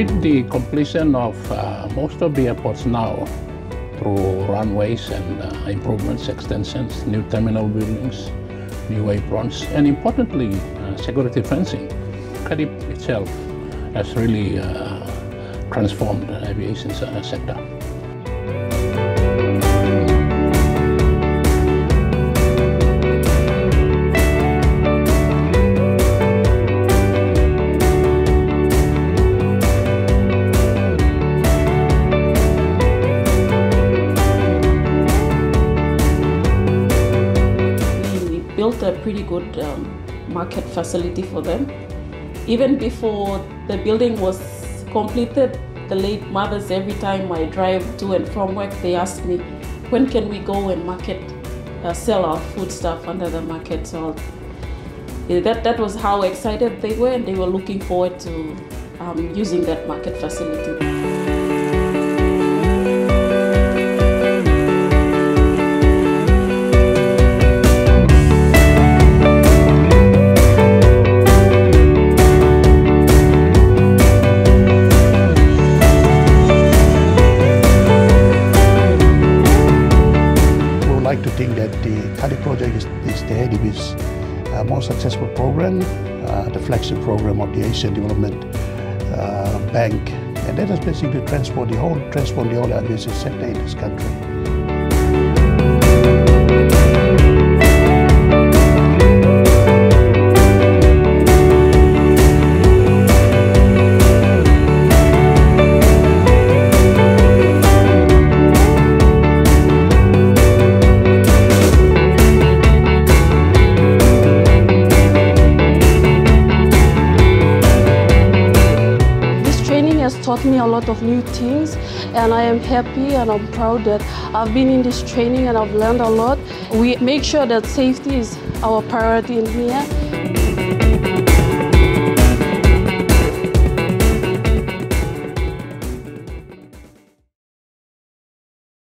with the completion of uh, most of the airports now through runways and uh, improvements, extensions, new terminal buildings, new aprons, and importantly, uh, security fencing. CADIP itself has really uh, transformed the aviation sector. Built a pretty good um, market facility for them. Even before the building was completed, the late mothers, every time I drive to and from work, they ask me, when can we go and market, uh, sell our food stuff under the market? So that, that was how excited they were and they were looking forward to um, using that market facility. Think that the CADIP project is, is the ADB's uh, most successful program, uh, the flagship program of the Asian Development uh, Bank, and that has basically transformed the whole, transformed the whole aviation sector in this country. Has taught me a lot of new things and I am happy and I'm proud that I've been in this training and I've learned a lot. We make sure that safety is our priority in here.